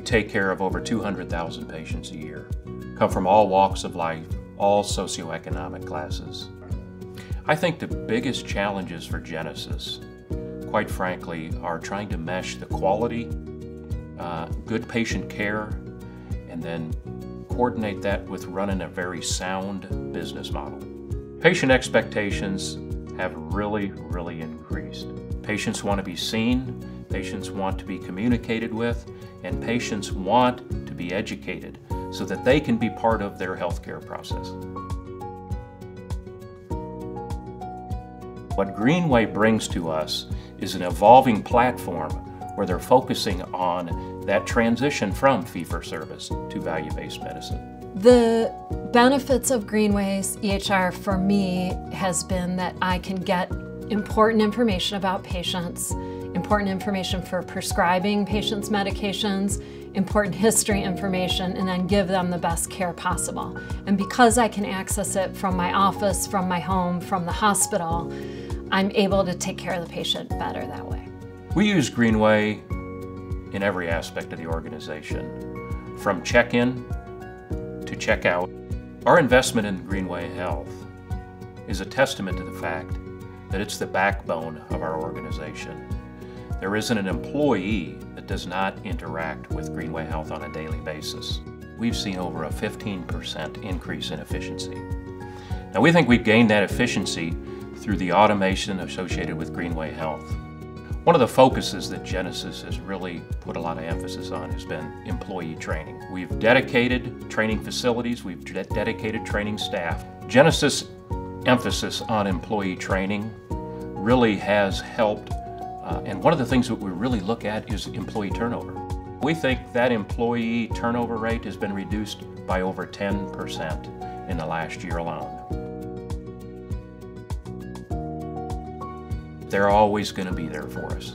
take care of over 200,000 patients a year, come from all walks of life, all socioeconomic classes. I think the biggest challenges for Genesis, quite frankly, are trying to mesh the quality, uh, good patient care, and then coordinate that with running a very sound business model. Patient expectations have really, really increased. Patients want to be seen, patients want to be communicated with, and patients want to be educated so that they can be part of their healthcare process. What Greenway brings to us is an evolving platform where they're focusing on that transition from fee for service to value based medicine. The benefits of Greenway's EHR for me has been that I can get important information about patients, important information for prescribing patients medications, important history information, and then give them the best care possible. And because I can access it from my office, from my home, from the hospital, I'm able to take care of the patient better that way. We use Greenway in every aspect of the organization, from check-in to check-out. Our investment in Greenway Health is a testament to the fact that it's the backbone of our organization. There isn't an employee that does not interact with Greenway Health on a daily basis. We've seen over a 15% increase in efficiency. Now we think we've gained that efficiency through the automation associated with Greenway Health. One of the focuses that Genesis has really put a lot of emphasis on has been employee training. We've dedicated training facilities, we've de dedicated training staff. Genesis emphasis on employee training really has helped, uh, and one of the things that we really look at is employee turnover. We think that employee turnover rate has been reduced by over 10% in the last year alone. they're always going to be there for us.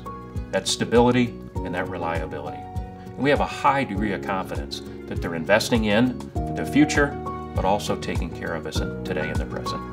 That stability and that reliability. And we have a high degree of confidence that they're investing in the future, but also taking care of us today and the present.